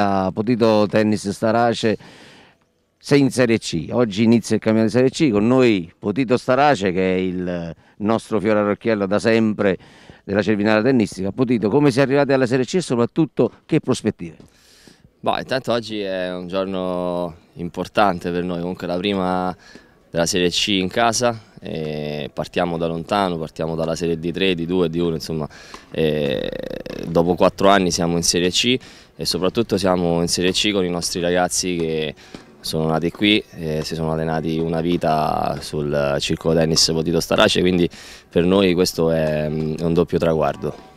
la Potito Tennis Starace sei in Serie C, oggi inizia il cammino di Serie C con noi Potito Starace che è il nostro fiore all'occhiello da sempre della Cervinara tennistica. Potito, come si è arrivati alla Serie C e soprattutto che prospettive? Boh, intanto oggi è un giorno importante per noi, comunque la prima della Serie C in casa, partiamo da lontano, partiamo dalla Serie D3, D2, D1, insomma dopo quattro anni siamo in Serie C e soprattutto siamo in Serie C con i nostri ragazzi che sono nati qui, e si sono allenati una vita sul circolo tennis Potito Starace, quindi per noi questo è un doppio traguardo.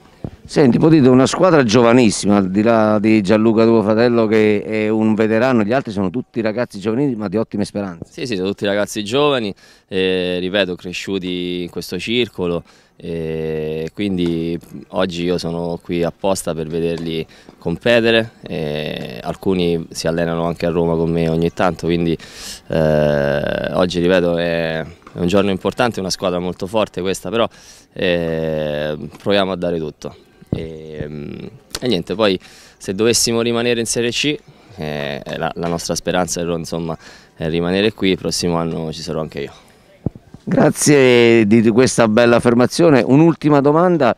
Senti, Potito, una squadra giovanissima, al di là di Gianluca tuo fratello che è un veterano, gli altri sono tutti ragazzi giovanili ma di ottime speranze. Sì, sì, sono tutti ragazzi giovani, eh, ripeto, cresciuti in questo circolo, e quindi oggi io sono qui apposta per vederli competere, alcuni si allenano anche a Roma con me ogni tanto, quindi eh, oggi ripeto è, è, un giorno importante, una squadra molto forte questa, però eh, proviamo a dare tutto. E, e, niente, poi se dovessimo rimanere in Serie C, eh, la, la, nostra speranza è, insomma, è rimanere qui, il prossimo anno ci sarò anche io. Grazie di questa bella affermazione. Un'ultima domanda,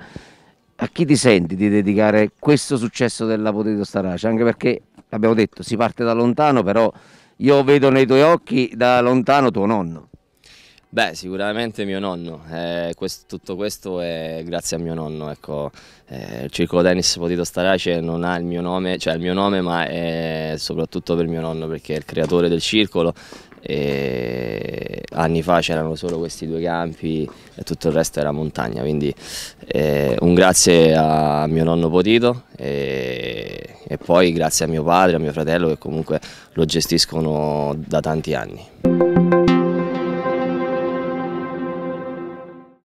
a chi ti senti di dedicare questo successo della Poteto Starace? Anche perché, abbiamo detto, si parte da lontano, però io vedo nei tuoi occhi da lontano tuo nonno. Beh, sicuramente mio nonno, eh, questo, tutto questo è grazie a mio nonno, ecco, eh, il circolo tennis Potito Starace non ha il mio nome, cioè il mio nome, ma è soprattutto per mio nonno perché è il creatore del circolo e anni fa c'erano solo questi due campi e tutto il resto era montagna, quindi eh, un grazie a mio nonno Potito e, e poi grazie a mio padre, a mio fratello che comunque lo gestiscono da tanti anni.